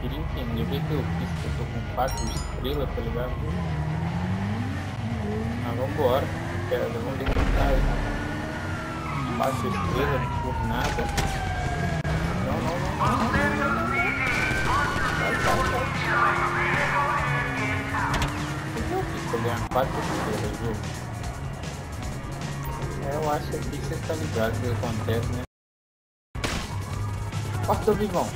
queria entender o que que eu fiz, que eu tô com 4 estrelas, tá ligado? Ah, vambora. Pera, vamos derrotar aí. 4 estrelas por nada. Não, não, não, não. Vai, vai, vai. O que eu fiz pra ganhar 4 estrelas, jogo? É, eu acho que você tá ligado o que acontece, né? Ó, seu vivão.